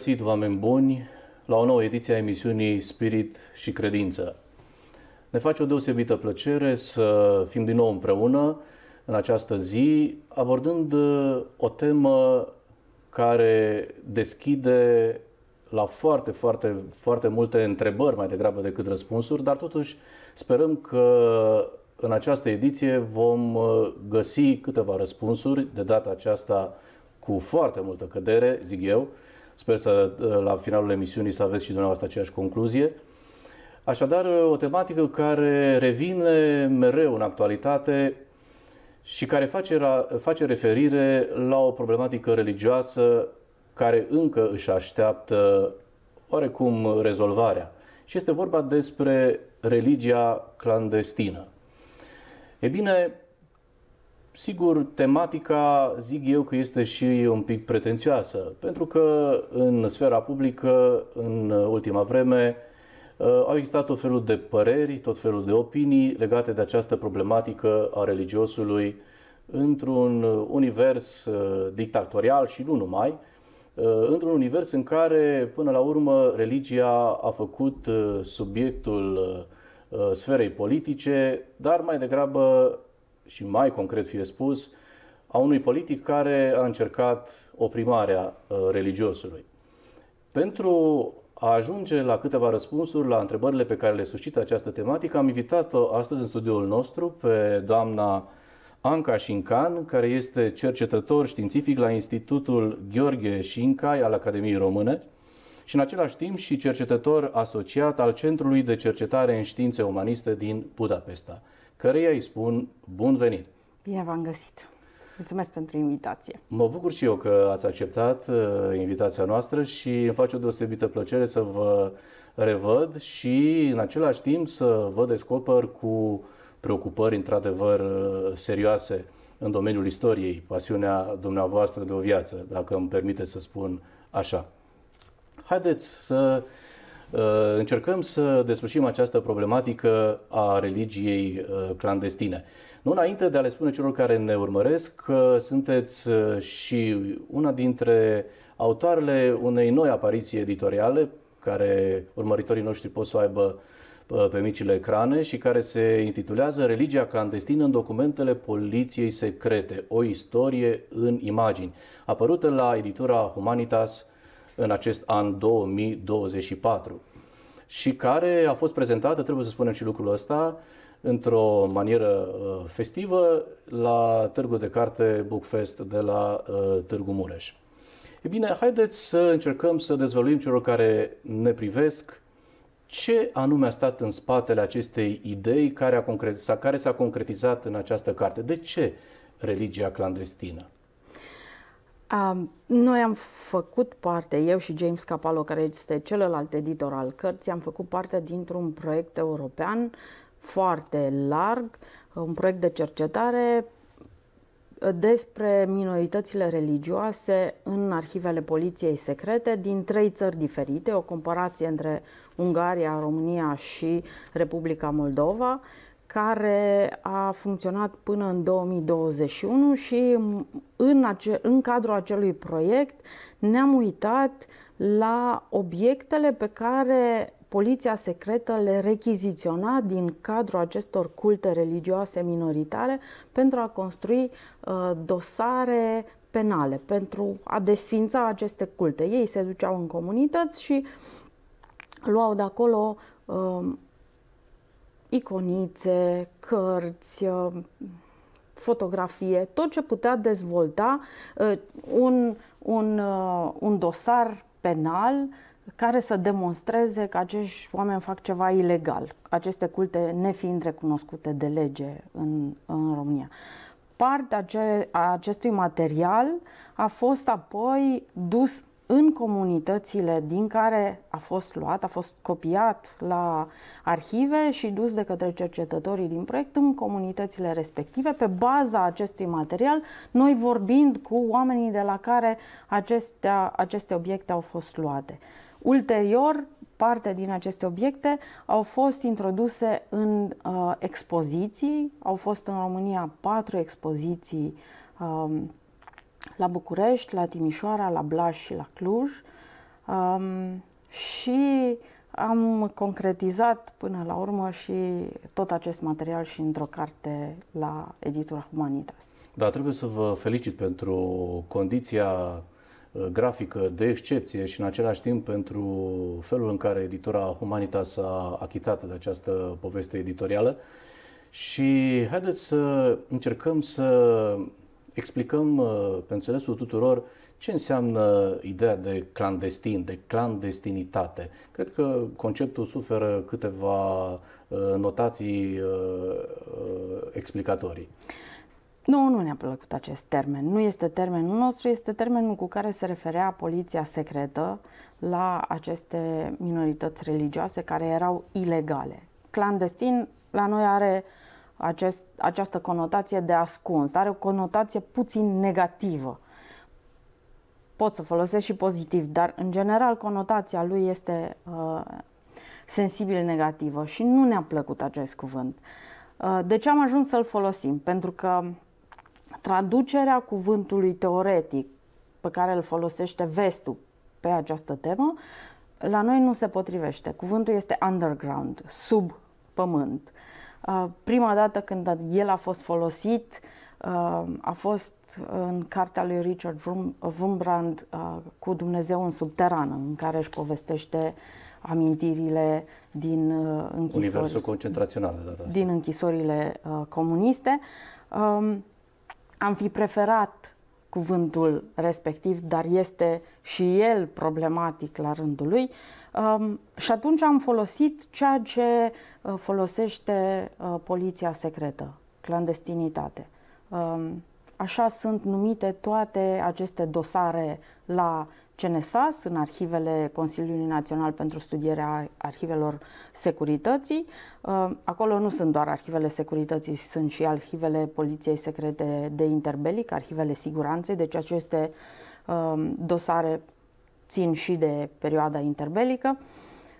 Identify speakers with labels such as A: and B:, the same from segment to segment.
A: Bun găsit, oameni buni, la o nouă ediție a emisiunii Spirit și Credință. Ne face o deosebită plăcere să fim din nou împreună în această zi, abordând uh, o temă care deschide la foarte, foarte, foarte multe întrebări mai degrabă decât răspunsuri, dar totuși sperăm că în această ediție vom uh, găsi câteva răspunsuri, de data aceasta cu foarte multă cădere, zic eu. Sper să uh, la finalul emisiunii să aveți și dumneavoastră aceeași concluzie. Așadar, o tematică care revine mereu în actualitate și care face, face referire la o problematică religioasă care încă își așteaptă oarecum rezolvarea. Și este vorba despre religia clandestină. E bine, sigur, tematica zic eu că este și un pic pretențioasă, pentru că în sfera publică, în ultima vreme, uh, au existat tot felul de păreri, tot felul de opinii legate de această problematică a religiosului într-un univers uh, dictatorial și nu numai, uh, într-un univers în care, până la urmă, religia a făcut subiectul sferei politice, dar mai degrabă și mai concret fie spus, a unui politic care a încercat oprimarea religiosului. Pentru a ajunge la câteva răspunsuri la întrebările pe care le suscită această tematică, am invitat-o astăzi în studioul nostru pe doamna Anca Șincan, care este cercetător științific la Institutul Gheorghe Șincai al Academiei Române și în același timp și cercetător asociat al Centrului de Cercetare în Științe Umaniste din Budapesta, căreia îi spun bun venit!
B: Bine v-am găsit! Mulțumesc pentru invitație.
A: Mă bucur și eu că ați acceptat uh, invitația noastră și îmi face o deosebită plăcere să vă revăd și în același timp să vă descoper cu preocupări într-adevăr uh, serioase în domeniul istoriei, pasiunea dumneavoastră de o viață, dacă îmi permite să spun așa. Haideți să uh, încercăm să deslușim această problematică a religiei uh, clandestine. Nu înainte de a le spune celor care ne urmăresc că sunteți uh, și una dintre autoarele unei noi apariții editoriale care urmăritorii noștri pot să o aibă pe micile ecrane și care se intitulează Religia clandestină în documentele poliției secrete, o istorie în imagini, apărută la editura Humanitas în acest an 2024 și care a fost prezentată, trebuie să spunem și lucrul ăsta, într-o manieră uh, festivă la Târgul de Carte Bookfest de la uh, Târgu Mureș. E bine, haideți să încercăm să dezvăluim celor care ne privesc ce anume a stat în spatele acestei idei care, a concret, care s-a concretizat în această carte. De ce religia clandestină?
B: Um, noi am făcut parte, eu și James Capalo, care este celălalt editor al cărții, am făcut parte dintr-un proiect european foarte larg, un proiect de cercetare despre minoritățile religioase în arhivele poliției secrete din trei țări diferite, o comparație între Ungaria, România și Republica Moldova care a funcționat până în 2021 și în, ace- în cadrul acelui proiect ne-am uitat la obiectele pe care poliția secretă le rechiziționa din cadrul acestor culte religioase minoritare pentru a construi uh, dosare penale, pentru a desfința aceste culte. Ei se duceau în comunități și luau de acolo uh, iconițe, cărți, uh, fotografie, tot ce putea dezvolta uh, un, un, uh, un dosar penal care să demonstreze că acești oameni fac ceva ilegal, aceste culte nefiind recunoscute de lege în, în România. Partea a acestui material a fost apoi dus în comunitățile din care a fost luat, a fost copiat la arhive și dus de către cercetătorii din proiect în comunitățile respective. Pe baza acestui material, noi vorbind cu oamenii de la care acestea, aceste obiecte au fost luate. Ulterior, parte din aceste obiecte au fost introduse în uh, expoziții, au fost în România patru expoziții um, la București, la Timișoara, la Blaș și la Cluj. Um, și am concretizat până la urmă și tot acest material și într-o carte la editura Humanitas.
A: Da, trebuie să vă felicit pentru condiția uh, grafică de excepție și în același timp pentru felul în care editura Humanitas a achitat de această poveste editorială. Și haideți să încercăm să explicăm uh, pe înțelesul tuturor ce înseamnă ideea de clandestin, de clandestinitate. Cred că conceptul suferă câteva uh, notații explicatorii.
B: Nu, nu ne-a plăcut acest termen. Nu este termenul nostru, este termenul cu care se referea poliția secretă la aceste minorități religioase care erau ilegale. Clandestin la noi are acest, această conotație de ascuns, are o conotație puțin negativă. Pot să folosesc și pozitiv, dar în general conotația lui este uh, sensibil negativă și nu ne-a plăcut acest cuvânt. Uh, de ce am ajuns să-l folosim? Pentru că traducerea cuvântului teoretic pe care îl folosește vestul pe această temă, la noi nu se potrivește. Cuvântul este underground, sub pământ. Uh, prima dată când el a fost folosit uh, a fost în cartea lui Richard Wurmbrand uh, cu Dumnezeu în subterană, în care își povestește amintirile din închisori.
A: Universul concentrațional de data
B: asta. Din închisorile comuniste. Um, am fi preferat cuvântul respectiv, dar este și el problematic la rândul lui. Um, și atunci am folosit ceea ce uh, folosește uh, poliția secretă, clandestinitate. Um, așa sunt numite toate aceste dosare la CNSAS, în arhivele Consiliului Național pentru Studierea Arhivelor Securității. Uh, acolo nu sunt doar arhivele securității, sunt și arhivele Poliției Secrete de Interbelic, arhivele siguranței, deci aceste um, dosare țin și de perioada interbelică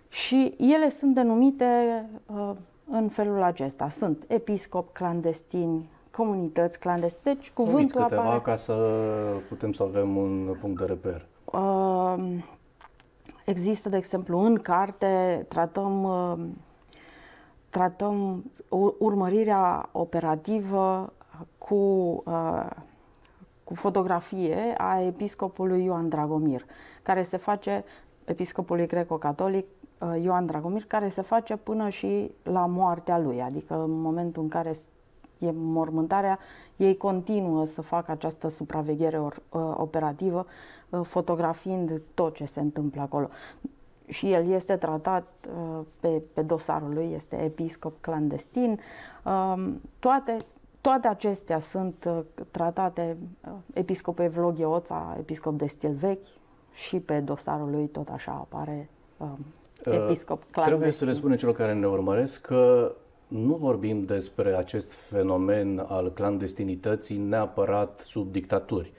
B: și ele sunt denumite uh, în felul acesta. Sunt episcop clandestini, comunități clandestine. Deci
A: cuvântul câteva apare... ca să putem să avem un punct de reper.
B: Există, de exemplu, în carte, tratăm, tratăm urmărirea operativă cu, cu fotografie a episcopului Ioan Dragomir, care se face, episcopului greco-catolic Ioan Dragomir, care se face până și la moartea lui, adică în momentul în care e mormântarea, ei continuă să facă această supraveghere or, uh, operativă, uh, fotografiind tot ce se întâmplă acolo. Și el este tratat uh, pe, pe dosarul lui, este episcop clandestin. Uh, toate, toate acestea sunt uh, tratate, uh, episcop Evlogie Oța, episcop de stil vechi, și pe dosarul lui tot așa apare uh, episcop clandestin.
A: Trebuie să le spunem celor care ne urmăresc că nu vorbim despre acest fenomen al clandestinității neapărat sub dictaturi.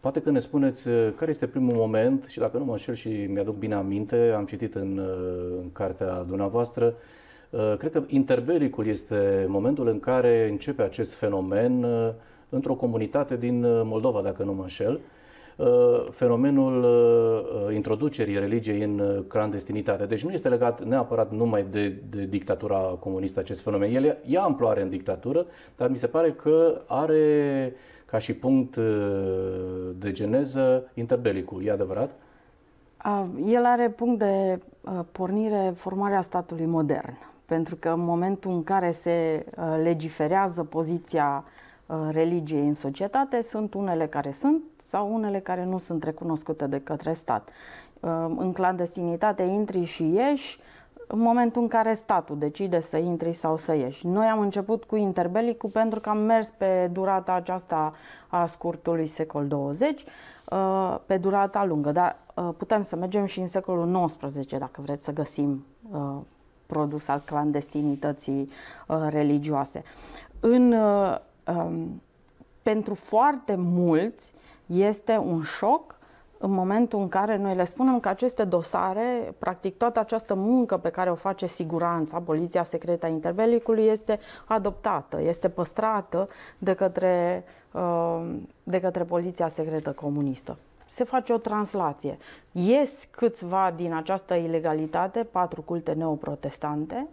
A: Poate că ne spuneți uh, care este primul moment și dacă nu mă înșel și mi-aduc bine aminte, am citit în, uh, în cartea dumneavoastră, uh, cred că interbelicul este momentul în care începe acest fenomen într-o comunitate din Moldova, dacă nu mă înșel, Uh, fenomenul uh, uh, introducerii religiei în clandestinitate. Deci nu este legat neapărat numai de, de dictatura comunistă acest fenomen. El ia amploare în dictatură, dar mi se pare că are ca și punct de geneză interbelicul. E adevărat?
B: El are punct de pornire formarea statului modern, pentru că în momentul în care se legiferează poziția religiei în societate, sunt unele care sunt sau unele care nu sunt recunoscute de către stat. Uh, în clandestinitate intri și ieși în momentul în care statul decide să intri sau să ieși. Noi am început cu interbelicul pentru că am mers pe durata aceasta a scurtului secol 20, uh, pe durata lungă, dar uh, putem să mergem și în secolul XIX dacă vreți să găsim produs al clandestinității religioase. În, um, pentru foarte mulți, este un șoc în momentul în care noi le spunem că aceste dosare, practic toată această muncă pe care o face siguranța, Poliția Secretă a Interbelicului, este adoptată, este păstrată de către, uh, de către Poliția Secretă Comunistă. Se face o translație. Ies câțiva din această ilegalitate, patru culte neoprotestante,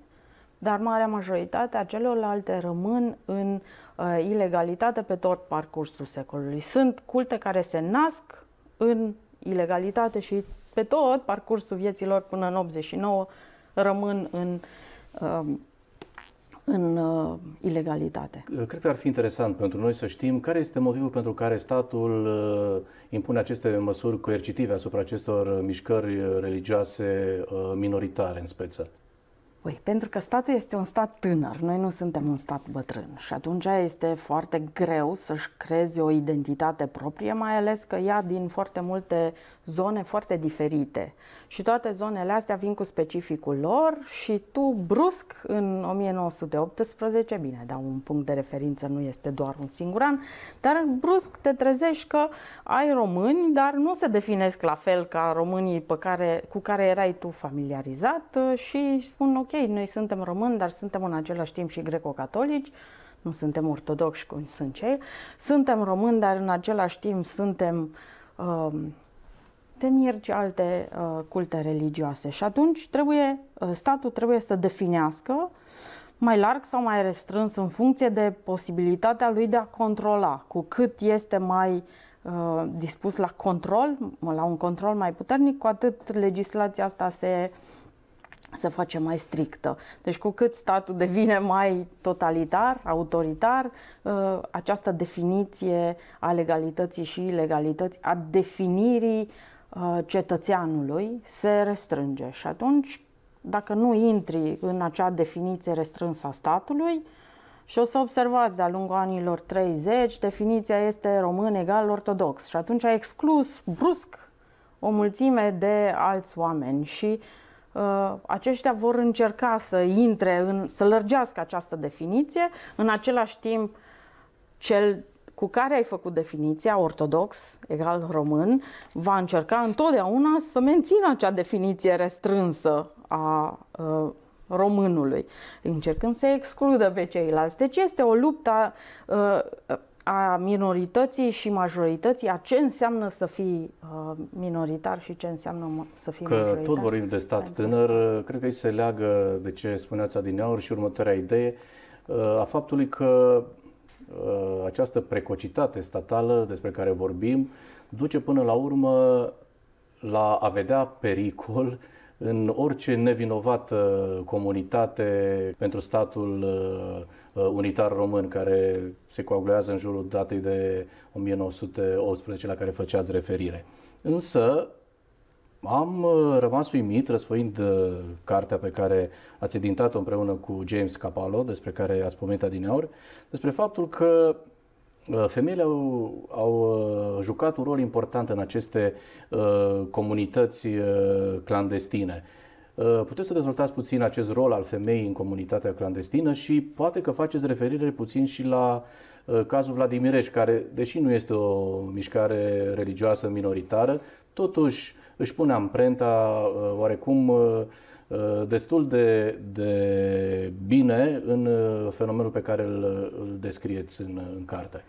B: dar marea majoritate a celorlalte rămân în uh, ilegalitate pe tot parcursul secolului. Sunt culte care se nasc în ilegalitate și pe tot parcursul vieților până în 89 rămân în uh, în uh, ilegalitate.
A: Cred că ar fi interesant pentru noi să știm care este motivul pentru care statul uh, impune aceste măsuri coercitive asupra acestor mișcări religioase uh, minoritare în speță.
B: Păi, pentru că statul este un stat tânăr, noi nu suntem un stat bătrân și atunci este foarte greu să-și creeze o identitate proprie, mai ales că ea din foarte multe zone foarte diferite. Și toate zonele astea vin cu specificul lor și tu brusc în 1918, bine, dar un punct de referință nu este doar un singur an, dar brusc te trezești că ai români, dar nu se definesc la fel ca românii pe care, cu care erai tu familiarizat și spun ok, noi suntem români, dar suntem în același timp și greco-catolici, nu suntem ortodoxi cum sunt cei, suntem români, dar în același timp suntem uh, temierci alte uh, culte religioase. Și atunci trebuie, uh, statul trebuie să definească mai larg sau mai restrâns în funcție de posibilitatea lui de a controla. Cu cât este mai uh, dispus la control, la un control mai puternic, cu atât legislația asta se se face mai strictă. Deci cu cât statul devine mai totalitar, autoritar, uh, această definiție a legalității și ilegalității, a definirii Uh, cetățeanului se restrânge. Și atunci dacă nu intri în acea definiție restrânsă a statului, și o să observați de-a lungul anilor 30, definiția este român egal ortodox. Și atunci a exclus brusc o mulțime de alți oameni. Și uh, aceștia vor încerca să intre, în, să lărgească această definiție, în același timp cel cu care ai făcut definiția, ortodox egal român, va încerca întotdeauna să mențină acea definiție restrânsă a uh, românului, încercând să excludă pe ceilalți. Deci este o luptă uh, a minorității și majorității, a ce înseamnă să fii uh, minoritar și ce înseamnă să fii
A: că
B: majoritar.
A: tot vorbim de stat tânăr, stat. cred că aici se leagă de ce spuneați adineauri și următoarea idee uh, a faptului că Uh, această precocitate statală despre care vorbim duce până la urmă la a vedea pericol în orice nevinovată comunitate pentru statul uh, unitar român care se coagulează în jurul datei de 1918 la care făceați referire. Însă, am uh, rămas uimit răsfoind uh, cartea pe care ați edintat-o împreună cu James Capallo, despre care ați pomenit adineauri, despre faptul că uh, femeile au, au jucat un rol important în aceste uh, comunități uh, clandestine. Uh, puteți să dezvoltați puțin acest rol al femeii în comunitatea clandestină și poate că faceți referire puțin și la uh, cazul Vladimireș, care, deși nu este o mișcare religioasă minoritară, totuși își pune amprenta uh, oarecum uh, uh, destul de, de bine în fenomenul pe care îl, îl descrieți în, în carte.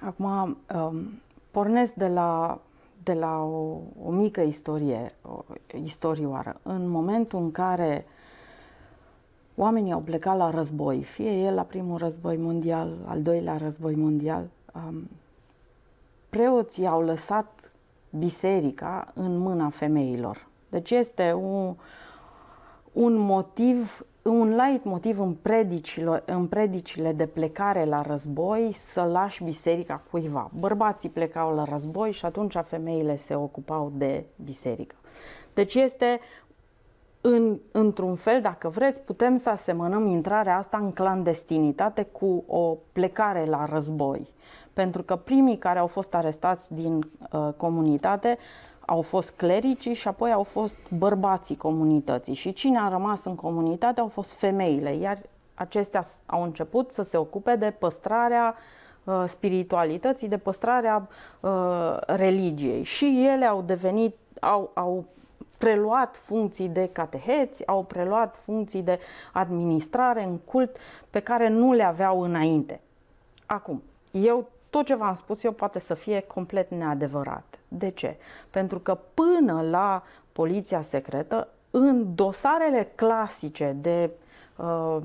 B: Acum, um, pornesc de la, de la o, o mică istorie, o istorioară. În momentul în care oamenii au plecat la război, fie el la primul război mondial, al doilea război mondial, um, preoții au lăsat biserica în mâna femeilor. Deci este un, un motiv, un light motiv în predicile, în predicile de plecare la război să lași biserica cuiva. Bărbații plecau la război și atunci femeile se ocupau de biserică. Deci este în, într-un fel, dacă vreți, putem să asemănăm intrarea asta în clandestinitate cu o plecare la război pentru că primii care au fost arestați din uh, comunitate au fost clericii și apoi au fost bărbații comunității și cine a rămas în comunitate au fost femeile, iar acestea au început să se ocupe de păstrarea uh, spiritualității, de păstrarea uh, religiei și ele au devenit, au, au preluat funcții de cateheți, au preluat funcții de administrare în cult pe care nu le aveau înainte. Acum, eu tot ce v-am spus eu poate să fie complet neadevărat. De ce? Pentru că până la poliția secretă, în dosarele clasice de uh,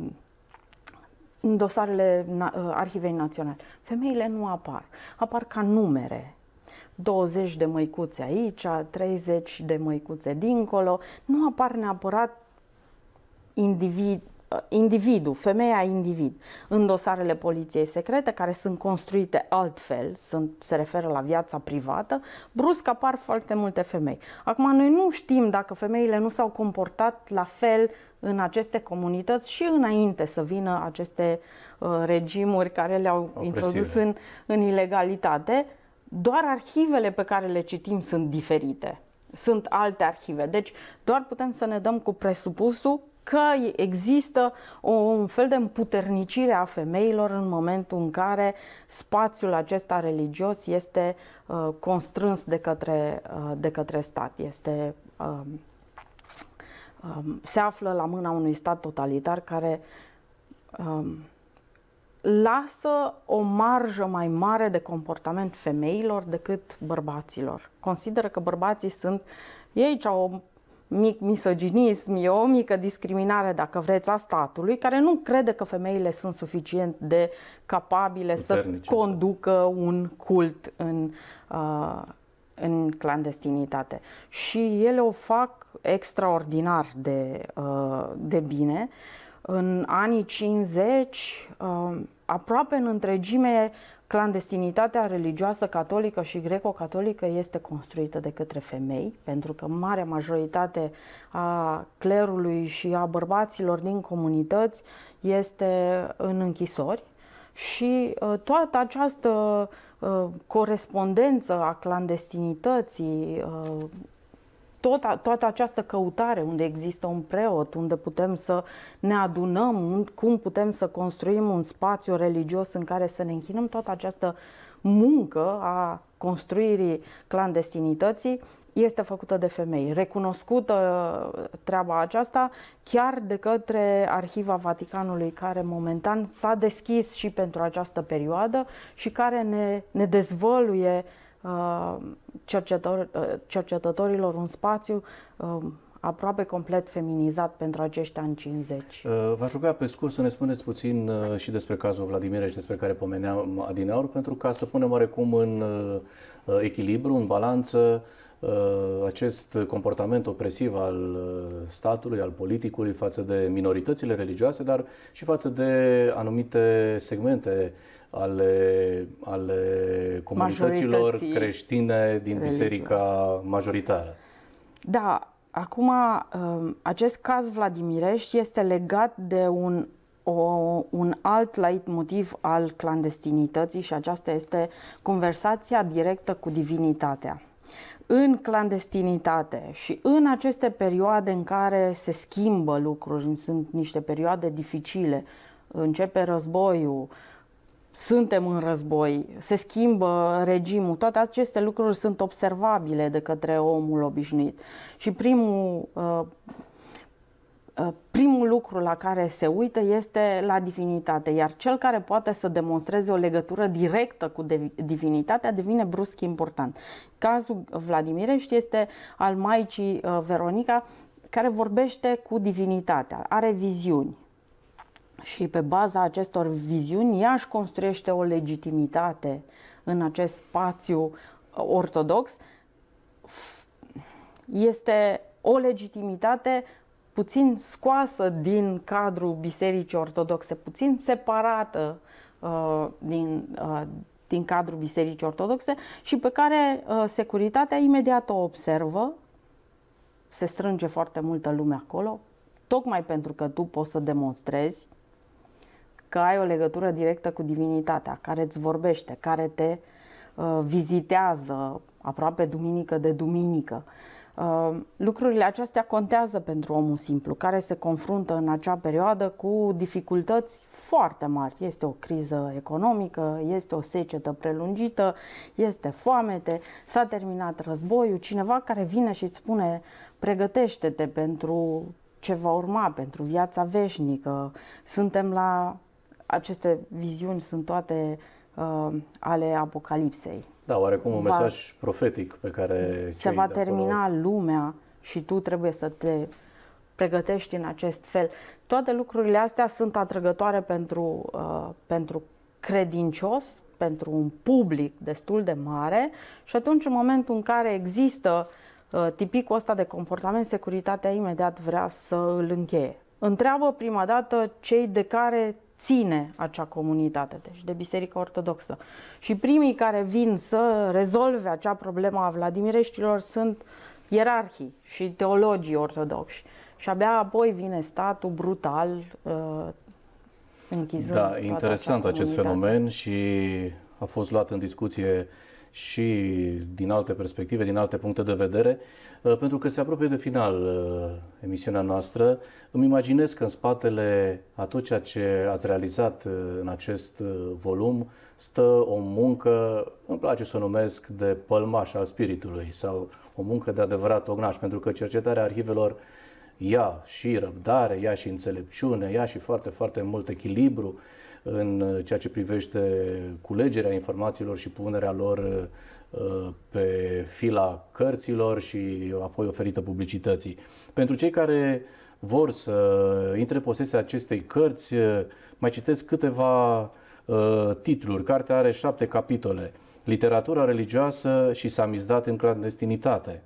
B: în dosarele na- uh, Arhivei Naționale, femeile nu apar. Apar ca numere. 20 de măicuțe aici, 30 de măicuțe dincolo. Nu apar neapărat individ, Uh, individul, femeia individ, în dosarele poliției secrete, care sunt construite altfel, sunt, se referă la viața privată, brusc apar foarte multe femei. Acum, noi nu știm dacă femeile nu s-au comportat la fel în aceste comunități și înainte să vină aceste uh, regimuri care le-au Opresive. introdus în, în ilegalitate, doar arhivele pe care le citim sunt diferite. Sunt alte arhive. Deci doar putem să ne dăm cu presupusul că există o, un fel de împuternicire a femeilor în momentul în care spațiul acesta religios este uh, constrâns de către, uh, de către stat, este, uh, uh, se află la mâna unui stat totalitar care uh, lasă o marjă mai mare de comportament femeilor decât bărbaților. Consideră că bărbații sunt ei au mic misoginism, e o mică discriminare, dacă vreți, a statului, care nu crede că femeile sunt suficient de capabile Puternice, să conducă un cult în, uh, în clandestinitate. Și ele o fac extraordinar de, uh, de bine. În anii 50, uh, aproape în întregime, Clandestinitatea religioasă catolică și greco-catolică este construită de către femei, pentru că marea majoritate a clerului și a bărbaților din comunități este în închisori și uh, toată această uh, corespondență a clandestinității, uh, tot, toată această căutare unde există un preot, unde putem să ne adunăm, cum putem să construim un spațiu religios în care să ne închinăm, toată această muncă a construirii clandestinității este făcută de femei. Recunoscută treaba aceasta chiar de către Arhiva Vaticanului, care momentan s-a deschis și pentru această perioadă și care ne, ne dezvăluie uh, Uh, cercetător, uh, cercetătorilor un spațiu uh, aproape complet feminizat pentru acești ani 50.
A: V-aș ruga pe scurt să ne spuneți puțin și despre cazul Vladimir și despre care pomeneam adineaur, pentru ca să punem oarecum în echilibru, în balanță, acest comportament opresiv al statului, al politicului față de minoritățile religioase, dar și față de anumite segmente ale, ale comunităților creștine din religioase. biserica majoritară.
B: Da, acum um, acest caz Vladimirești este legat de un o, un alt lait motiv al clandestinității și aceasta este conversația directă cu divinitatea. În clandestinitate și în aceste perioade în care se schimbă lucruri, sunt niște perioade dificile, începe războiul, suntem în război, se schimbă regimul, toate aceste lucruri sunt observabile de către omul obișnuit. Și primul, uh, uh, primul lucru la care se uită este la divinitate, iar cel care poate să demonstreze o legătură directă cu divinitatea devine brusc important. Cazul Vladimirești este al Maicii uh, Veronica, care vorbește cu divinitatea, are viziuni și pe baza acestor viziuni, ea își construiește o legitimitate în acest spațiu ortodox. Este o legitimitate puțin scoasă din cadrul Bisericii Ortodoxe, puțin separată uh, din, uh, din cadrul Bisericii Ortodoxe și pe care uh, securitatea imediat o observă. Se strânge foarte multă lume acolo, tocmai pentru că tu poți să demonstrezi că ai o legătură directă cu divinitatea, care îți vorbește, care te uh, vizitează aproape duminică de duminică. Uh, lucrurile acestea contează pentru omul simplu, care se confruntă în acea perioadă cu dificultăți foarte mari. Este o criză economică, este o secetă prelungită, este foamete, s-a terminat războiul, cineva care vine și îți spune pregătește-te pentru ce va urma, pentru viața veșnică, suntem la aceste viziuni sunt toate uh, ale Apocalipsei.
A: Da, oarecum un va, mesaj profetic pe care
B: se va termina acolo... lumea și tu trebuie să te pregătești în acest fel. Toate lucrurile astea sunt atrăgătoare pentru, uh, pentru credincios, pentru un public destul de mare și atunci în momentul în care există uh, tipicul ăsta de comportament, securitatea imediat vrea să îl încheie. Întreabă prima dată cei de care ține acea comunitate, deci de Biserica Ortodoxă. Și primii care vin să rezolve acea problemă a Vladimireștilor sunt ierarhii și teologii ortodoxi. Și abia apoi vine statul brutal, uh, închizând
A: Da, interesant acest fenomen și a fost luat în discuție și din alte perspective, din alte puncte de vedere, uh, pentru că se apropie de final uh, emisiunea noastră. Îmi imaginez că în spatele a tot ceea ce ați realizat uh, în acest volum stă o muncă, îmi place să o numesc, de pălmaș al spiritului sau o muncă de adevărat ognaș, pentru că cercetarea arhivelor ia și răbdare, ia și înțelepciune, ia și foarte, foarte mult echilibru în ceea ce privește culegerea informațiilor și punerea lor uh, pe fila cărților și apoi oferită publicității. Pentru cei care vor să intre posesia acestei cărți, uh, mai citesc câteva uh, titluri. Cartea are șapte capitole. Literatura religioasă și samizdat în clandestinitate.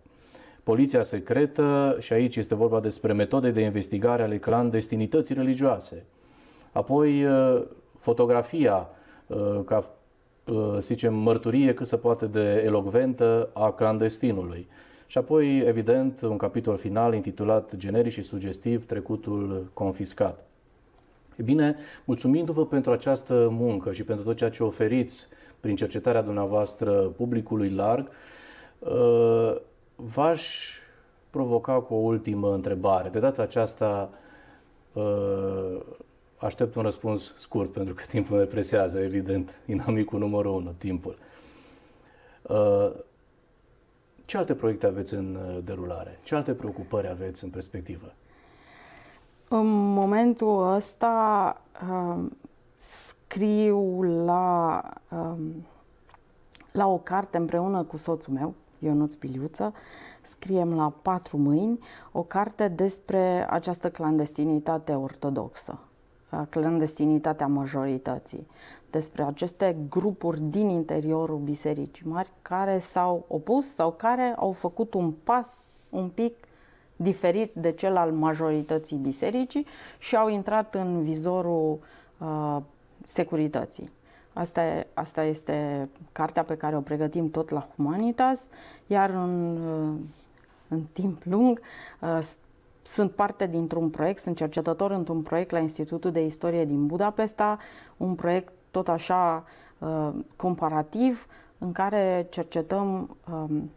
A: Poliția secretă, și aici este vorba despre metode de investigare ale clandestinității religioase. Apoi, fotografia uh, ca, uh, să zicem, mărturie cât se poate de elocventă a clandestinului. Și apoi, evident, un capitol final intitulat generic și sugestiv Trecutul confiscat. E bine, mulțumindu-vă pentru această muncă și pentru tot ceea ce oferiți prin cercetarea dumneavoastră publicului larg, uh, v-aș provoca cu o ultimă întrebare. De data aceasta Aștept un răspuns scurt, pentru că timpul ne presează, evident, inamicul numărul unu, timpul. Uh, ce alte proiecte aveți în uh, derulare? Ce alte preocupări aveți în perspectivă?
B: În momentul ăsta um, scriu la, um, la o carte împreună cu soțul meu, Ionuț Piliuță, scriem la patru mâini o carte despre această clandestinitate ortodoxă clandestinitatea majorității, despre aceste grupuri din interiorul Bisericii Mari care s-au opus sau care au făcut un pas un pic diferit de cel al majorității bisericii și au intrat în vizorul uh, securității. Asta, e, asta este cartea pe care o pregătim tot la Humanitas, iar în, uh, în timp lung uh, sunt parte dintr-un proiect, sunt cercetător într-un proiect la Institutul de Istorie din Budapesta, un proiect tot așa uh, comparativ în care cercetăm um,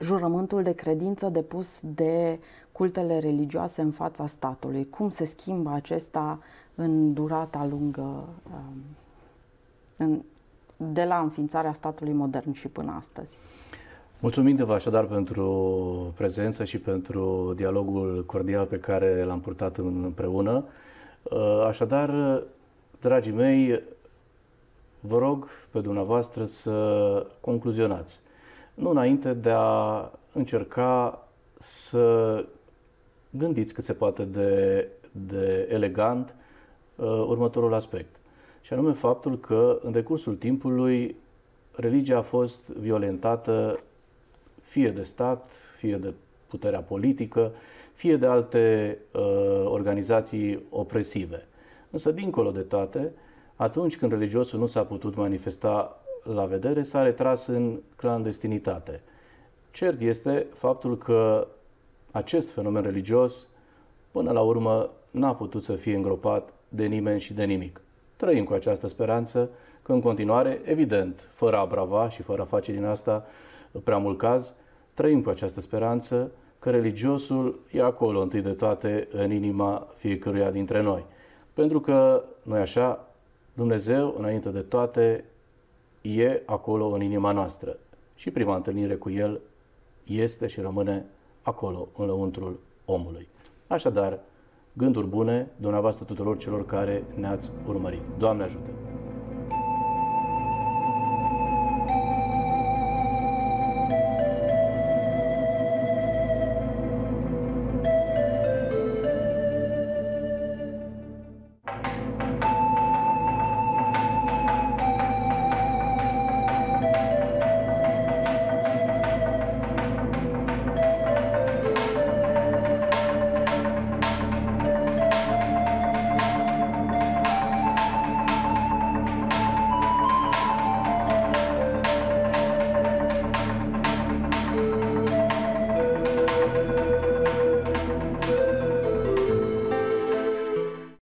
B: jurământul de credință depus de cultele religioase în fața statului. Cum se schimbă acesta în durata lungă um, în, de la înființarea statului modern și până astăzi.
A: Mulțumim de vă așadar pentru prezență și pentru dialogul cordial pe care l-am purtat împreună. Uh, așadar, dragii mei, vă rog pe dumneavoastră să concluzionați. Nu înainte de a încerca să gândiți cât se poate de, de elegant uh, următorul aspect. Și anume faptul că în decursul timpului religia a fost violentată fie de stat, fie de puterea politică, fie de alte uh, organizații opresive. Însă, dincolo de toate, atunci când religiosul nu s-a putut manifesta la vedere, s-a retras în clandestinitate. Cert este faptul că acest fenomen religios, până la urmă, n-a putut să fie îngropat de nimeni și de nimic. Trăim cu această speranță că în continuare, evident, fără a brava și fără a face din asta prea mult caz, trăim cu această speranță că religiosul e acolo întâi de toate în inima fiecăruia dintre noi. Pentru că, noi așa, Dumnezeu, înainte de toate, e acolo în inima noastră. Și prima întâlnire cu El este și rămâne acolo, în lăuntrul omului. Așadar, gânduri bune dumneavoastră tuturor celor care ne-ați urmărit. Doamne ajută!